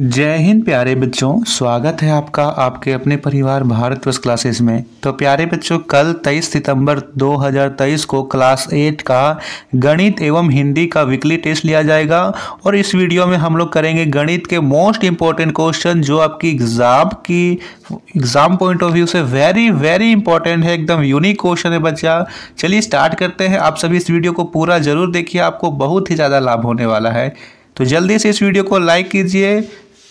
जय हिंद प्यारे बच्चों, स्वागत है आपका, आपके अपने परिवार भारत वर्ष क्लासेस में। तो प्यारे बच्चों, कल 23 सितंबर 2023 को क्लास 8 का गणित एवं हिंदी का वीकली टेस्ट लिया जाएगा और इस वीडियो में हम लोग करेंगे गणित के मोस्ट इंपॉर्टेंट क्वेश्चन जो आपकी एग्ज़ाम की एग्ज़ाम पॉइंट ऑफ़ व्यू से वेरी वेरी इंपॉर्टेंट है, एकदम यूनिक क्वेश्चन है बच्चा। चलिए स्टार्ट करते हैं। आप सभी इस वीडियो को पूरा ज़रूर देखिए, आपको बहुत ही ज़्यादा लाभ होने वाला है। तो जल्दी से इस वीडियो को लाइक कीजिए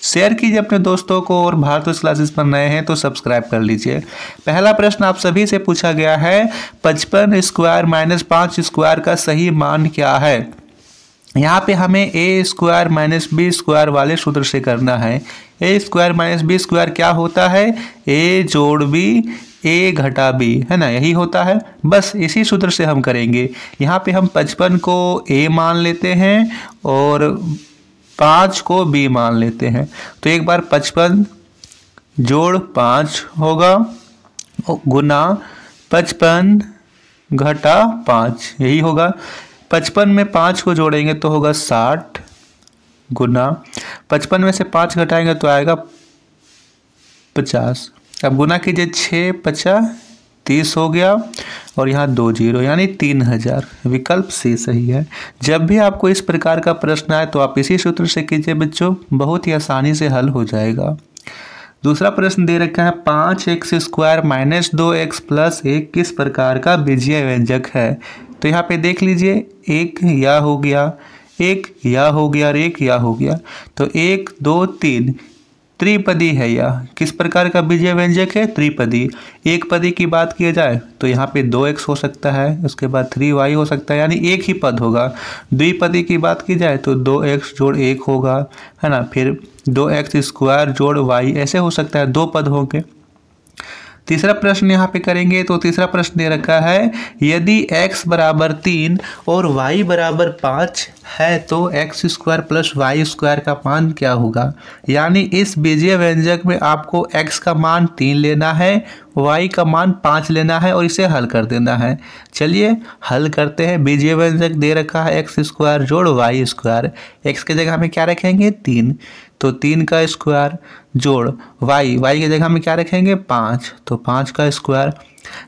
शेयर कीजिए अपने दोस्तों को और भारत क्लासेस पर नए हैं तो सब्सक्राइब कर लीजिए। पहला प्रश्न आप सभी से पूछा गया है, पचपन स्क्वायर माइनस पाँच स्क्वायर का सही मान क्या है? यहाँ पे हमें a square minus b square वाले सूत्र से करना है। A square minus b square क्या होता है? ए जोड़ बी ए घटा बी है ना? यही होता है। बस इसी सूत्र से हम करेंगे। यहाँ पे हम पचपन को ए मान लेते हैं और पाँच को बी मान लेते हैं। तो एक बार पचपन जोड़ पाँच होगा। गुना पचपन घटा पाँच, यही होगा। पचपन में पाँच को जोड़ेंगे तो होगा साठ गुना। पचपन में से पाँच घटाएँगे तो आएगा पचास। अब गुना कीजिए छः पचास तीस हो गया और यहाँ दो ज़ीरो, यानी तीन हज़ार। विकल्प सी सही है। जब भी आपको इस प्रकार का प्रश्न आए तो आप इसी सूत्र से कीजिए बच्चों, बहुत ही आसानी से हल हो जाएगा। दूसरा प्रश्न दे रखा है, पाँच एक्स स्क्वायर माइनस दो एक्स प्लस एक किस प्रकार का बीजीय व्यंजक है? तो यहाँ पे देख लीजिए, एक या हो गया, एक या हो गया और एक या हो गया। तो एक, दो, तीन त्रिपदी है यह। किस प्रकार का बीजीय व्यंजक है? त्रिपदी। एक पदी की बात किया जाए तो यहाँ पे दो एक्स हो सकता है, उसके बाद थ्री वाई हो सकता है, यानी एक ही पद होगा। द्विपदी की बात की जाए तो दो एक्स जोड़ एक होगा, है ना? फिर दो एक्स स्क्वायर जोड़ वाई ऐसे हो सकता है, दो पद होंगे। तीसरा प्रश्न यहाँ पे करेंगे तो तीसरा प्रश्न दे रखा है, यदि x बराबर तीन और y बराबर पाँच है तो x square plus y square का मान क्या होगा? यानी इस बीजीय व्यंजक में आपको x का मान तीन लेना है, y का मान पाँच लेना है और इसे हल कर देना है। चलिए, हल करते हैं बीजीय व्यंजक दे रखा है एक्स स्क्वायर जोड़ वाई स्क्वायर एक्स की जगह हमें क्या रखेंगे? तीन। तो तीन का स्क्वायर जोड़ वाई वाई की जगह में क्या रखेंगे? पाँच। तो पाँच का स्क्वायर,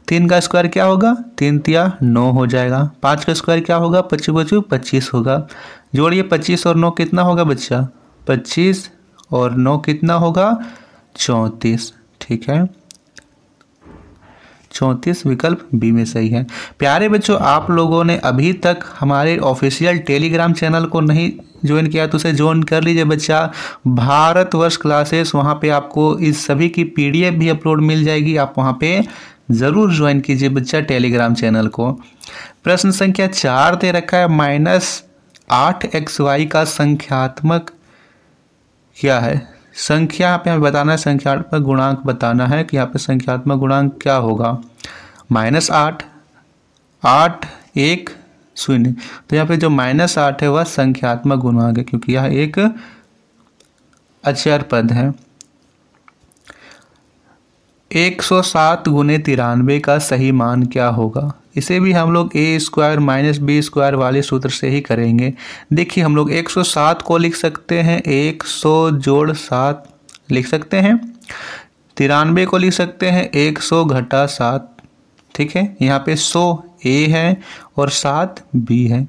तीन का स्क्वायर क्या होगा? तीन तिया नौ हो जाएगा। पाँच का स्क्वायर क्या होगा? पच्चीस पच्चीस पच्चीस होगा। जोड़िए पच्चीस और नौ कितना होगा बच्चा? पच्चीस और नौ कितना होगा? चौंतीस। ठीक है? चौंतीस विकल्प बी में सही है। प्यारे बच्चों, आप लोगों ने अभी तक हमारे ऑफिशियल टेलीग्राम चैनल को नहीं ज्वाइन किया तो उसे ज्वाइन कर लीजिए बच्चा। भारत वर्ष क्लासेस, वहाँ पे आपको इस सभी की पीडीएफ भी अपलोड मिल जाएगी। आप वहाँ पे ज़रूर ज्वाइन कीजिए बच्चा टेलीग्राम चैनल को। प्रश्न संख्या चार दे रखा है। माइनस आठ एक्स वाई का संख्यात्मक क्या है? संख्या यहाँ पे हमें बताना है, संख्यात्मक गुणांक बताना है कि यहाँ पे संख्यात्मक गुणांक क्या होगा। माइनस आठ आठ एक शून्य तो यहाँ पे जो माइनस आठ है, वह संख्यात्मक गुणांक है, क्योंकि यह एक अचर पद है। एक सौ सात गुने तिरानवे का सही मान क्या होगा? इसे भी हम लोग a square minus b square वाले सूत्र से ही करेंगे। देखिए, हम लोग एक सौ सात को लिख सकते हैं। एक सौ जोड़ सात लिख सकते हैं। तिरानवे को लिख सकते हैं। एक सौ घटा सात। ठीक है? यहाँ पे सौ ए है और सात बी है।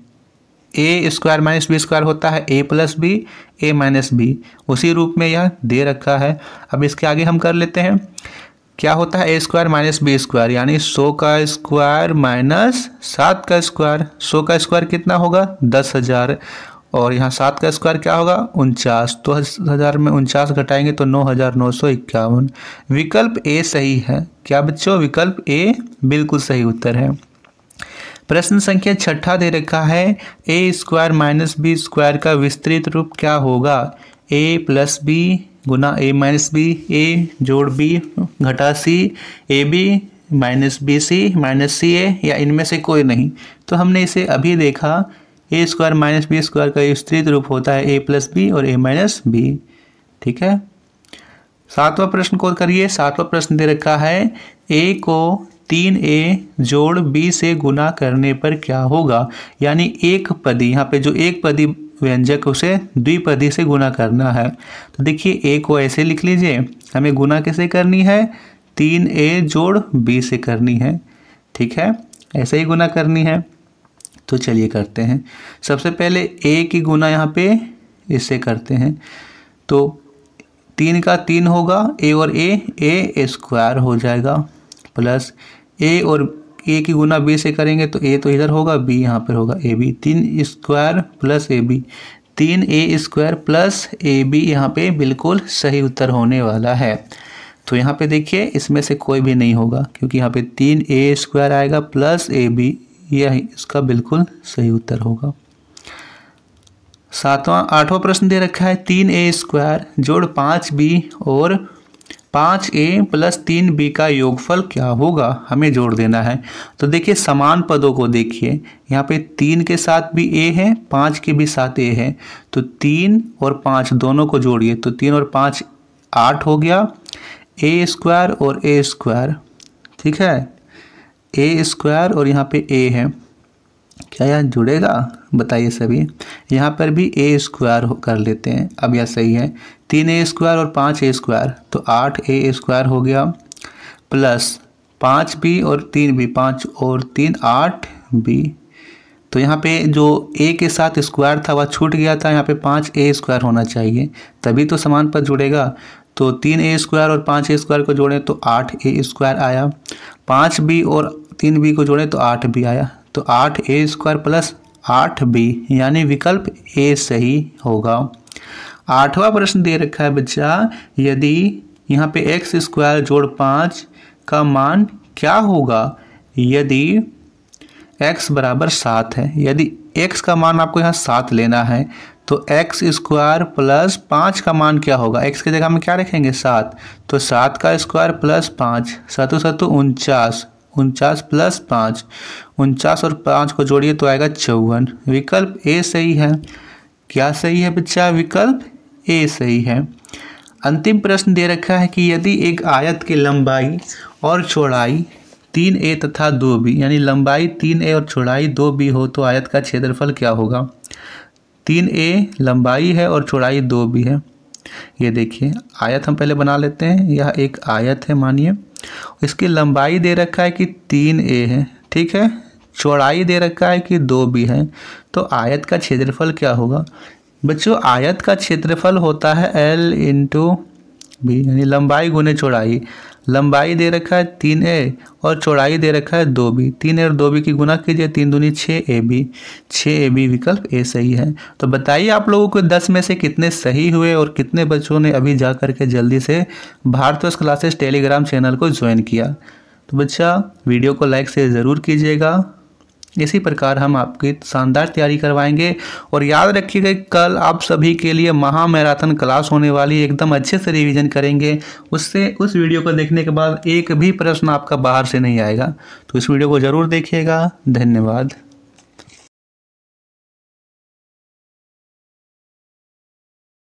A square minus b square होता है, a plus b, a minus b. उसी रूप में यह दे रखा है। अब इसके आगे हम कर लेते हैं। क्या होता है? A square minus b square, यानी सौ का स्क्वायर माइनस सात का स्क्वायर। सौ का स्क्वायर कितना होगा? दस हज़ार। और यहाँ सात का स्क्वायर क्या होगा? उनचास। तो हज़ार में उनचास घटाएँगे तो नौ हज़ार नौ सौ इक्यावन। विकल्प ए सही है। क्या बच्चों? विकल्प ए बिल्कुल सही उत्तर है। प्रश्न संख्या छठा दे रखा है। A square minus b square का विस्तृत रूप क्या होगा? ए प्लस बी गुना ए माइनस बी ए जोड़ बी घटा c a b minus b c minus c a या इनमें से कोई नहीं। तो हमने इसे अभी देखा। A square minus b square का विस्तृत रूप होता है ए प्लस बी और ए माइनस बी ठीक है? सातवां प्रश्न को करिए। सातवां प्रश्न दे रखा है। ए को तीन ए जोड़ बी से गुना करने पर क्या होगा? यानी एक पदी, यहाँ पे जो एक पदी व्यंजक, उसे द्विपदी से गुना करना है। तो देखिए, ए को ऐसे लिख लीजिए, हमें गुना कैसे करनी है? तीन ए जोड़ बी से करनी है। ठीक है? ऐसे ही गुना करनी है। तो चलिए करते हैं। सबसे पहले ए की गुना यहाँ पे इससे करते हैं। तो तीन का तीन होगा, ए और ए ए स्क्वायर हो जाएगा, प्लस ए और ए की गुना बी से करेंगे तो ए तो इधर होगा बी यहाँ पर होगा ए बी तीन स्क्वायर प्लस ए बी तीन a square plus a b यहाँ पे बिल्कुल सही उत्तर होने वाला है। तो यहाँ पे देखिए, इसमें से कोई भी नहीं होगा, क्योंकि यहाँ पे तीन ए स्क्वायर आएगा प्लस ए बी यह इसका बिल्कुल सही उत्तर होगा। सातवां, आठवां प्रश्न दे रखा है, तीन ए स्क्वायर जोड़ पाँच बी और पाँच ए प्लस तीन बी का योगफल क्या होगा? हमें जोड़ देना है। तो देखिए, समान पदों को देखिए। यहाँ पे तीन के साथ भी ए है, पाँच के भी साथ ए है। तो तीन और पाँच दोनों को जोड़िए। तो तीन और पाँच आठ हो गया। ए स्क्वायर और ए स्क्वायर, ठीक है? ए स्क्वायर और यहाँ पे ए है। क्या यह जुड़ेगा? बताइए सभी। यहाँ पर भी ए स्क्वायर कर लेते हैं। अब यह सही है। तीन ए स्क्वायर और पाँच ए स्क्वायर तो आठ ए स्क्वायर हो गया। प्लस पाँच बी और तीन बी पाँच और तीन, आठ बी तो यहाँ पे जो ए के साथ स्क्वायर था, वह छूट गया था। यहाँ पे पाँच ए स्क्वायर होना चाहिए। तभी तो समान पद जुड़ेगा। तो तीन ए स्क्वायर और पाँच ए स्क्वायर को जोड़ें तो आठ ए स्क्वायर आया। पाँच बी और तीन बी को जोड़ें तो आठ बी आया। तो आठ ए स्क्वायर प्लस आठ बी, यानी विकल्प ए सही होगा। आठवां प्रश्न दे रखा है बच्चा, यदि यहाँ पे एक्स स्क्वायर जोड़ पाँच का मान क्या होगा? यदि x बराबर सात है, यदि x का मान आपको यहाँ सात लेना है तो एक्स स्क्वायर प्लस पाँच का मान क्या होगा? x की जगह में क्या रखेंगे? सात। तो सात का स्क्वायर प्लस पाँच, सतु सतु उनचास। उनचास प्लस पाँच। उनचास और पाँच को जोड़िए तो आएगा चौवन। विकल्प ए सही है। क्या सही है बच्चा विकल्प? ए सही है। अंतिम प्रश्न दे रखा है कि यदि एक आयत की लंबाई और चौड़ाई तीन ए तथा दो बी, यानी लंबाई तीन ए और चौड़ाई दो बी हो तो आयत का क्षेत्रफल क्या होगा? तीन ए लंबाई है और चौड़ाई दो बी है। ये देखिए, आयत हम पहले बना लेते हैं। यह एक आयत है, मानिए। इसकी लंबाई दे रखा है कि तीन ए है, ठीक है? चौड़ाई दे रखा है कि दो बी है। तो आयत का क्षेत्रफल क्या होगा? बच्चों, आयत का क्षेत्रफल होता है एल इंटू बी यानी लंबाई गुने चौड़ाई। लंबाई दे रखा है तीन ए और चौड़ाई दे रखा है दो बी। तीन ए और दो बी की गुना कीजिए, तीन दूनी छः ए बी। छः ए बी विकल्प ए सही है। तो बताइए आप लोगों को दस में से कितने सही हुए और कितने बच्चों ने अभी जा करके जल्दी से भारत क्लासेस टेलीग्राम चैनल को ज्वाइन किया? तो बच्चा, वीडियो को लाइक से ज़रूर कीजिएगा। इसी प्रकार हम आपकी शानदार तैयारी करवाएँगे। और याद रखिएगा कल आप सभी के लिए महा मैराथन क्लास होने वाली एकदम अच्छे से रिवीजन करेंगे। उससे, उस वीडियो को देखने के बाद एक भी प्रश्न आपका बाहर से नहीं आएगा। तो इस वीडियो को ज़रूर देखिएगा। धन्यवाद।